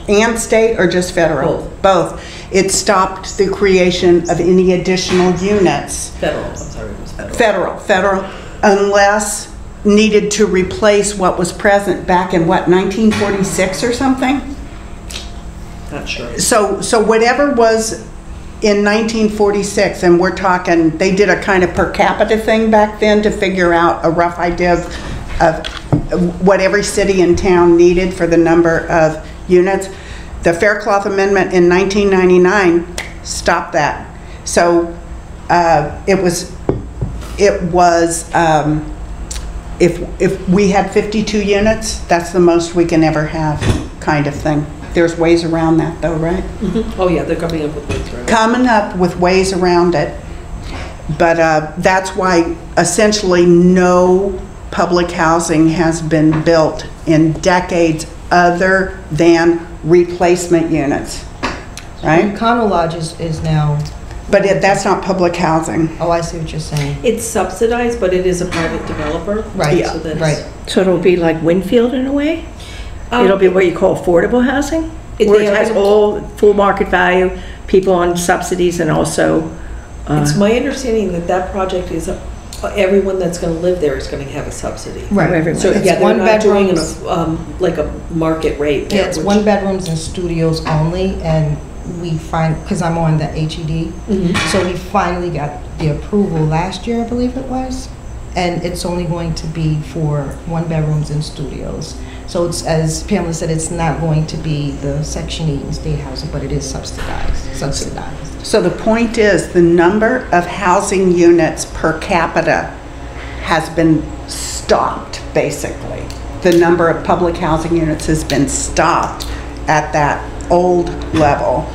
and state, or just federal?
Both.
Both. It stopped the creation of any additional units
Federal, I'm sorry, it was federal.
federal, federal, unless needed to replace what was present back in what, 1946 or something?
Not sure.
So, so whatever was in 1946, and we're talking, they did a kind of per capita thing back then to figure out a rough idea of, of what every city and town needed for the number of units. The Faircloth Amendment in 1999 stopped that. So, uh, it was, it was, um, if, if we had 52 units, that's the most we can ever have, kind of thing. There's ways around that though, right?
Oh, yeah, they're coming up with ways around it.
Coming up with ways around it. But uh, that's why essentially no public housing has been built in decades other than replacement units, right?
Econo Lodge is, is now,
But it- that's not public housing.
oh, I see what you're saying.
It's subsidized, but it is a private developer.
Right,
so that's-
right.
So it'll be like Winfield in a way?
Um,
It'll be what you call affordable housing?
It-
Where
they
it has
haven't-
all full market value, people on subsidies and also, uh,
It's my understanding that that project is, uh, everyone that's gonna live there is gonna have a subsidy.
Right.
everyone.
So,
It's
yeah, they're
one
not doing an,
bedrooms.
um, like a market rate.
Yeah, it's
which-
one bedrooms and studios only, and we find, because I'm on the HED,
Mhm.
so we finally got the approval last year, I believe it was, and it's only going to be for one bedrooms and studios. So it's, as Pamela said, it's not going to be the Section 8 and state housing, but it is subsidized, subsidized.
So the point is, the number of housing units per capita has been stopped, basically. The number of public housing units has been stopped at that old level.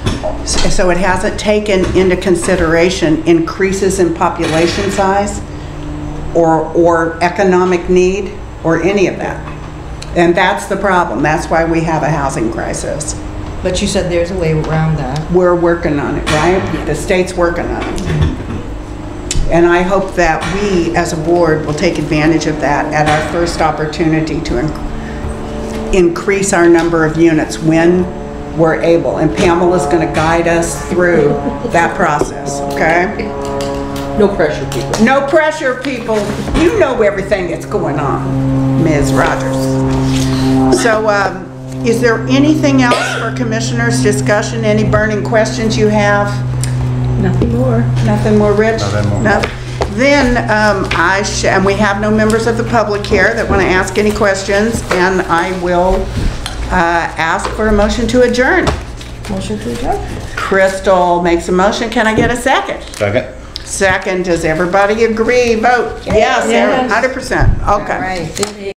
So it hasn't taken into consideration increases in population size or, or economic need or any of that. And that's the problem. That's why we have a housing crisis.
But you said there's a way around that.
We're working on it, right? The state's working on it. And I hope that we, as a board, will take advantage of that at our first opportunity to in- increase our number of units when we're able. And Pamela's going to guide us through that process, okay?
No pressure, people.
No pressure, people. You know everything that's going on, Ms. Rogers. So, um, is there anything else for commissioners' discussion? Any burning questions you have?
nothing more.
Nothing more, Rich?
Nothing more.
No? Then, um, I sh, and we have no members of the public here that want to ask any questions, and I will, uh, ask for a motion to adjourn.
Motion to adjourn?
Crystal makes a motion. Can I get a second?
Second?
Second, does everybody agree? Vote yes,
Yes.
hundred percent. Okay.
All right.